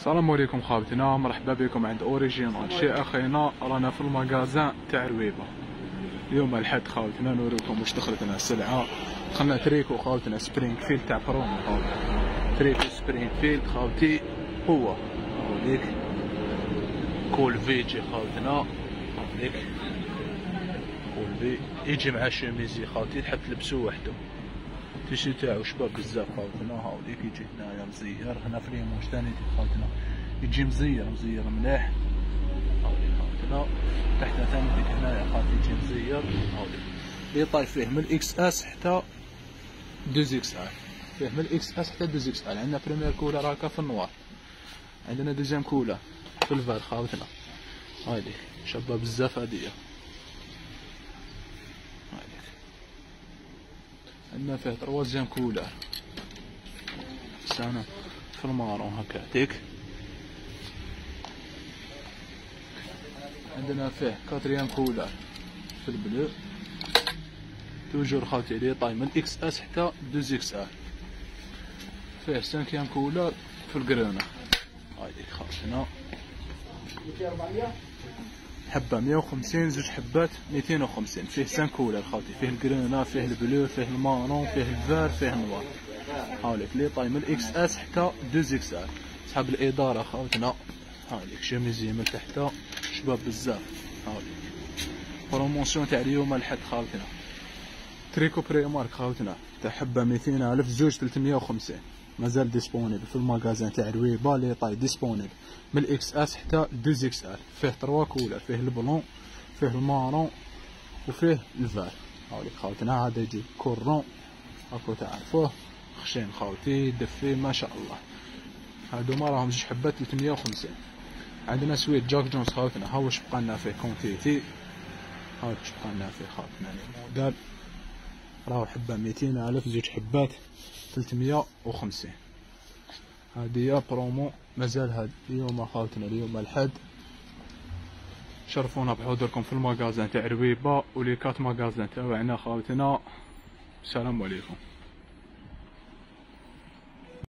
السلام عليكم خاوتنا مرحبا بكم عند اوريجينال شي أخينا رانا في ال magasin تاع رويبه اليوم الحد خاوتنا نوريكم واش دخلت لنا السلعة. دخلنا تريكو خاوتنا سبرينغ فيلد تاع برومو خاوتنا تريكو سبرينغ فيلد خاوتي قوه هاوليك col V يجي خاوتنا هاوليك col V يجي مع شوميزي خاوتي تحب تلبسو وحده. ال tissu تاعو شباب بزاف خاوتنا هاوليك يجي هنايا مزير هنا في les manches تاني خاوتنا يجي مزير مزير مليح هاوليك خاوتنا تحت ثاني ديك هنايا خاوتي يجي مزير هاوليك لي طايف فيه من ال XS حتى deux XL فيه من ال XS حتى deux XL عندنا première couleur راكا في ال noir عندنا deuxième couleur في ال vert خاوتنا هايدي شابه بزاف هادية عندنا فيه troisième couleur. سنة في ال marron هكا. تيك عندنا فيه quatrième couleur. في ال bleu. toujours خاوتي les tailles من XS حتى deux XL فيه cinquième couleur في ال grenat هايديك خاوتنا مية وخمسين زوج حبات ميتين وخمسين. فيه cinq couleurs خاوتي فيه ال grenat فيه ال bleu فيه ال marron فيه ال vert فيه ال noir. هاوليك les tailles من XS حتى deux XL صحاب الإدارة خاوتنا هاوليك شميزي من تحت شباب بزاف. هاوليك. promotion تاع اليوم الحد خاوتنا tricot Primark خاوتنا تاع ميتين ألف زوج تلتمية وخمسين. مازال disponible في ال magasin تاع رويبا les tailles disponibles. من ال XS حتى deux XL فيه trois couleurs فيه ال blanc فيه ال marron وفيه ال vert هاوليك خاوتنا هذا يجي col rond. هاكو تعرفوه؟ خشين خاوتي دفي ما شاء الله. هادو ما راهم جوج حبات 350 عندنا sweat Jack Jones خاوتنا ها واش بقى لنا فيه quantité؟ ها واش بقى لنا فيه خاوتنا الموديل راهو حبة 200 ألف زوج حبات. 350 هادي برومو مازال هاد اليوم خاوتنا اليوم الحد شرفونا بحضوركم في المغازان تاع رويبا ولي كات مغازان تاعنا خاوتنا السلام عليكم.